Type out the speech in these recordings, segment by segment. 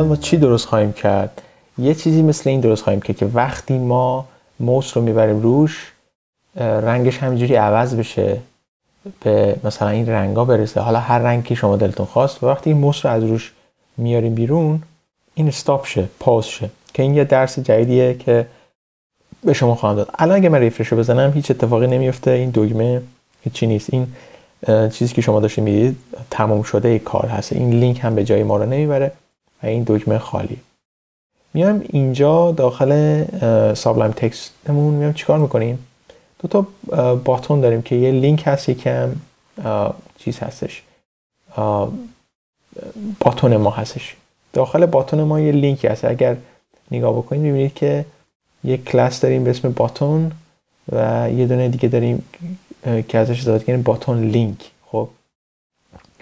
ما چی درست خواهیم کرد؟ یه چیزی مثل این درست خواهیم کرد که وقتی ما موس رو می‌بریم روش رنگش همینجوری عوض بشه به مثلا این رنگا برسه. حالا هر رنگی شما دلتون خواست و وقتی این موس رو از روش میاریم بیرون این استاپ شه پاس شه. که این یه درس جدیدیه که به شما خواهم داد. الان اگه من ریفرش رو بزنم هیچ اتفاقی نمیفته. این دگمه هیچی نیست. این چیزی که شما داشتید می‌دید تمام شده ای کار هست. این لینک هم به جایی ما رو نمی‌بره. این دکمه خالی. میایم اینجا داخل Sublime Text مون. میایم چیکار می‌کنیم؟ دو تا button داریم که یه لینک هست یکم چیز هستش. button ما هستش. داخل button ما یه لینک هست. اگر نگاه بکنید می‌بینید که یه کلاس داریم به اسم button و یه دونه دیگه داریم که ازش استفاده کنیم button link. خب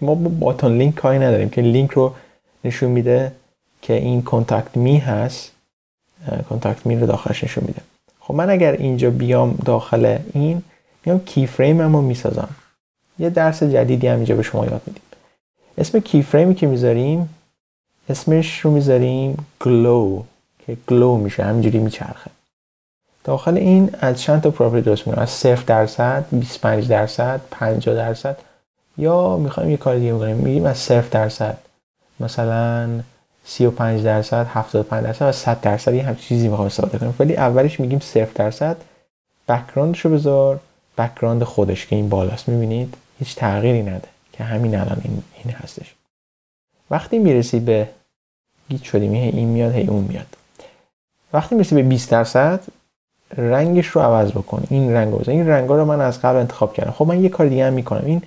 ما با button link کاری نداریم که لینک رو نشون میده که این contact me هست contact me رو داخلش نشون میده. خب من اگر اینجا بیام داخل این میام keyframe رو می‌سازم. یه درس جدیدی هم اینجا به شما یاد میدیم. اسم keyframe ی که می‌ذاریم اسمش رو می‌ذاریم glow که glow میشه همینجوری میچرخه. داخل این از چند تا پراپرتی درست می‌کنم؟ از 0 درصد 25 درصد 50 درصد یا می‌خوایم یه کار دیگه بکنیم. میگیم از 0 درصد. مثلا 35 درصد 75 درصد و 100 درصد یه همچین چیزی می‌خوام استفاده کنیم ولی اولش میگیم 0 درصد. بک‌گراندش رو بذار. بک‌گراند خودش که این بالاست. می‌بینید؟ هیچ تغییری نده که همین الان این, این هستش. وقتی می‌رسی به گیت شدیم. این میاد هی اون میاد. وقتی می‌رسی به 20 درصد رنگش رو عوض بکن. این رنگ رو این رنگ رو من از قبل انتخاب کردم. خب من یه کار دیگه هم می‌کنم. این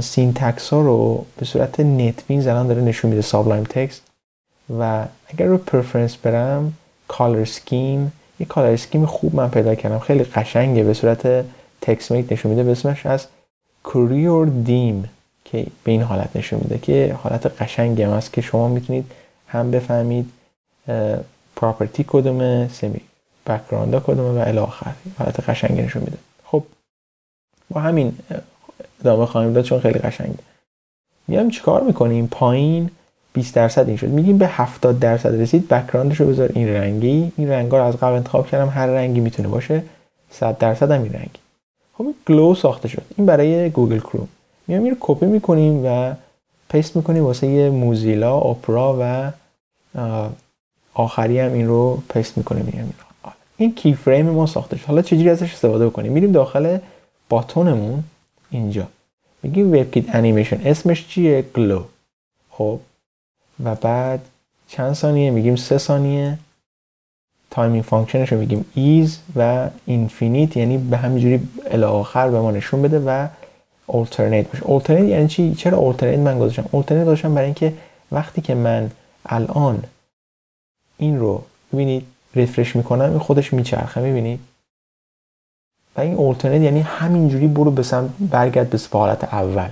سینتکس ها رو به صورت نتوینز الان داره نشون میده سابلایم تکست. و اگر رو پرفرنس برم کالر سکیم یه کالر سکیم خوب من پیدا کردم. خیلی قشنگه به صورت تکست میت نشون میده. به اسمش از کوریور دیم که به این حالت نشون میده که حالت قشنگی هم که شما می‌تونید هم بفهمید پراپرتی کدومه سمی بک‌گراند کدومه و الی آخر. حالت قشنگی نشون میده. خب با همین ادامه خواهیم داد چون خیلی قشنگه. میام چیکار می‌کنیم؟ پایین 20 درصد این شد. میگیم به 70 درصد رسید بک‌گراندش رو بذار. این رنگی این رنگا رو از قبل انتخاب کردم. هر رنگی می‌تونه باشه. 100 درصد هم این رنگی خب این glow ساخته شد. این برای Google Chrome میام این رو کپی می‌کنیم و paste می‌کنیم واسه موزیلا اپرا و آخری هم این رو paste می‌کنیم. این keyframe ما ساخته شد. حالا چجوری ازش استفاده بکنیم؟ میریم داخل button مون اینجا. میگیم webkit animation اسمش چیه؟ glow خب. و بعد چند ثانیه؟ میگیم سه ثانیه. timing function ش رو میگیم ease و infinite یعنی به همینجوری الی آخر به ما نشون بده و alternate باشه. Alternate یعنی چی؟ چرا alternate من گذاشتم؟ Alternate گذاشتم برای اینکه وقتی که من الان این رو ببینید refresh می‌کنم خودش میچرخه. می‌بینید؟ و این alternate یعنی همینجوری برو به سمت برگرد به حالت اول.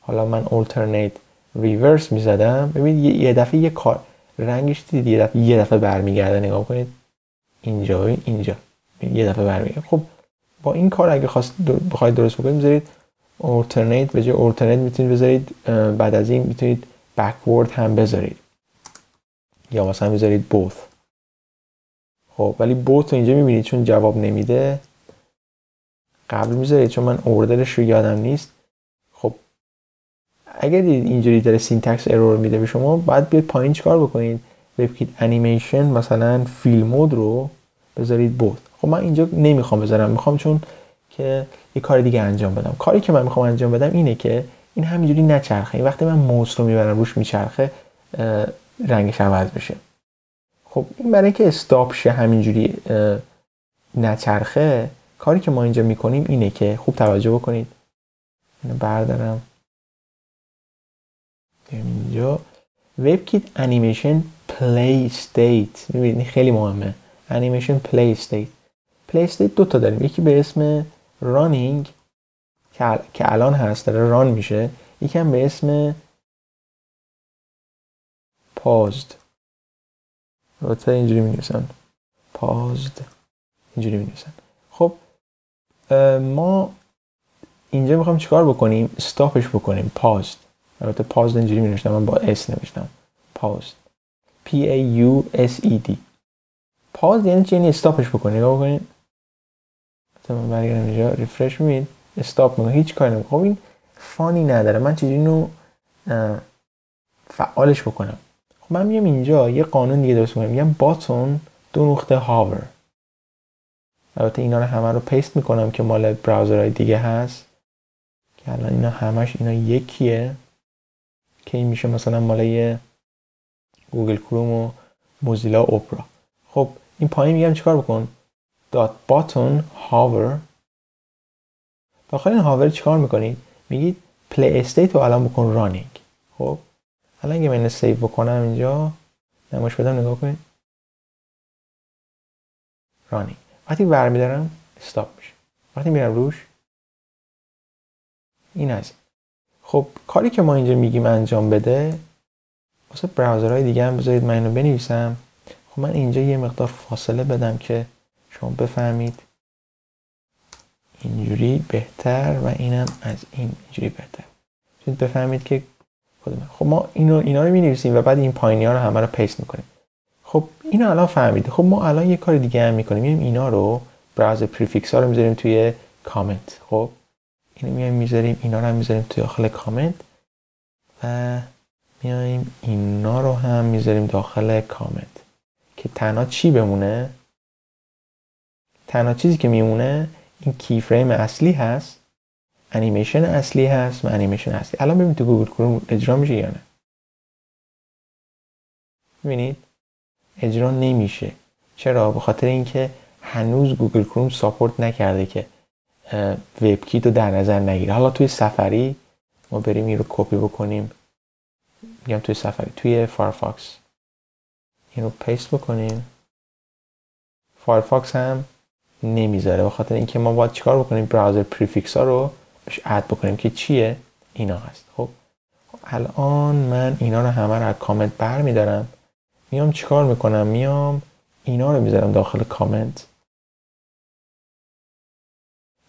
حالا من alternate reverse می‌زدم. ببینید یه دفعه یه کار رنگش دیدید یه دفعه یه دفعه برمیگرده نگاه کنید. اینجا اینجا. یه دفعه برمیگرده. خب با این کار اگه خواست بخواید درست بکنید بذارید اولترنیت به جای اولترنیت می‌تونید بذارید بعد از این می‌تونید بکورد هم بذارید. یا مثلا بذارید بوث خب ولی بوت رو اینجا می‌بینید چون جواب نمیده. قبل می‌ذارید چون من اوردرش رو یادم نیست. خب اگر دیدید اینجوری داره syntax error میده به شما باید بیاید پایین چیکار بکنید؟ webkit animation مثلا fill mode رو بذارید both خب من اینجا نمی‌خوام بذارم. می‌خوام چون که یه کار دیگه انجام بدم. کاری که من می‌خوام انجام بدم اینه که این همینجوری نچرخه. وقتی من موس رو می‌برم روش میچرخه رنگش عوض بشه. خب این برای اینکه stop شه همینجوری نچرخه کاری که ما اینجا می‌کنیم اینه که خوب توجه بکنید. اینو بردارم. اینجا. webkit animation play state خیلی مهمه. animation play state play state دو تا داریم. یکی به اسم running که الان هست داره run میشه. یکی هم به اسم paused البته اینجوری می نویسن paused اینجوری می نویسن خب ما اینجا می‌خوام چیکار بکنیم؟ استاپش بکنیم. پازد البته پازد اینجوری می نوشتم من با اس نوشتم. پازد P A U S E D. پاز یعنی چی؟ یعنی استاپش بکنید نگاه بکنید مثلا برگردم اینجا. ریفرش می‌بینید استاپ می‌کنه هیچ کاری نمی‌کنه خب این فانی نداره. من چجوری اینو فعالش بکنم؟ خب من میام اینجا یه قانون دیگه درست می‌کنم. میگم باتون دو نقطه hover البته اینا رو همه رو paste می‌کنم که مال browser های دیگه هست. که الان اینا همش اینا یکیه که این میشه مثلا مال Google Chrome و موزیلا اوپرا. خب این پایین میگم چیکار بکن؟ dot button hover. داخل این hover چیکار می‌کنید میگید play state رو الان بکن running خب الان اگه من سیو بکنم اینجا نمایش بدم نگاه کنید. رانینگ وقتی برمیدارم استاپ میشه. وقتی میرم روش این از خب کاری که ما اینجا میگیم انجام بده واسه براوزرهای دیگه هم بذارید من اینو بنویسم. خب من اینجا یه مقدار فاصله بدم که شما بفهمید. اینجوری بهتر و اینم از این اینجوری بهتر. بفهمید که خب ما اینو اینا رو می و بعد این پایینی ها رو همه رو paste می‌کنیم. خب اینو الان فهمیده خب ما الان یه کار دیگه هم می‌کنیم. میایم اینا رو browser prefix ها رو می‌ذاریم توی کامنت خب اینو میایم می‌ذاریم اینا رو هم می‌ذاریم توی داخل کامنت و میایم اینا رو هم می‌ذاریم داخل کامنت که تنها چی بمونه؟ تنها چیزی که میمونه این keyframe اصلی هست انیمیشن اصلی هست و انیمیشن اصلی. الان ببینید تو Google Chrome اجرا میشه یا نه. ببینید اجرا نمیشه. چرا؟ به خاطر اینکه هنوز Google Chrome support نکرده که webkit رو در نظر نگیره. حالا توی Safari ما بریم این رو کپی بکنیم. میگم توی Safari. توی Firefox این رو paste بکنیم. Firefox هم نمی‌ذاره. به خاطر اینکه ما باید چیکار بکنیم؟ browser prefix ها رو بهش add بکنیم که چیه؟ اینا هست. خب الان من اینا رو همه رو از کامنت بر میدارم میام چیکار می‌کنم؟ میام اینا رو می‌ذارم داخل کامنت.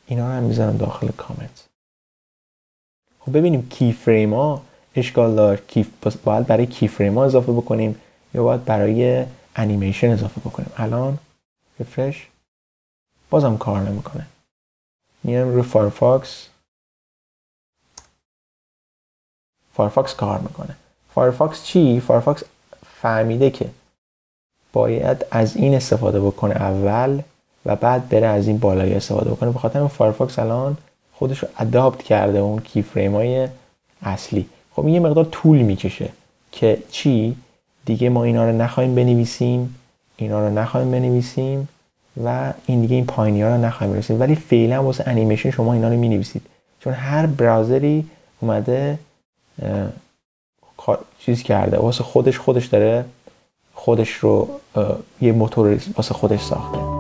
اینا رو هم می‌ذارم داخل کامنت. خب ببینیم keyframe ها اشکال دار. کیف باید برای keyframe ها اضافه بکنیم یا باید برای انیمیشن اضافه بکنیم. الان refresh بازم کار نمی‌کنه. میام رو Firefox. Firefox کار می‌کنه. Firefox چی؟ Firefox فهمیده که باید از این استفاده بکنه اول و بعد بره از این بالایی استفاده بکنه. به خاطر Firefox الان خودش رو adapt کرده اون keyframe های اصلی. خب این یه مقدار طول می‌کشه که چی؟ دیگه ما اینا رو نخواهیم بنویسیم اینا رو نخواهیم بنویسیم و این دیگه این پایینی ها رو نخواهیم بنویسیم ولی فعلا واسه انیمیشن شما اینا رو می‌نویسید. چون هر براوزری اومده چیز کرده واسه خودش خودش داره خودش رو یه موتور واسه خودش ساخته.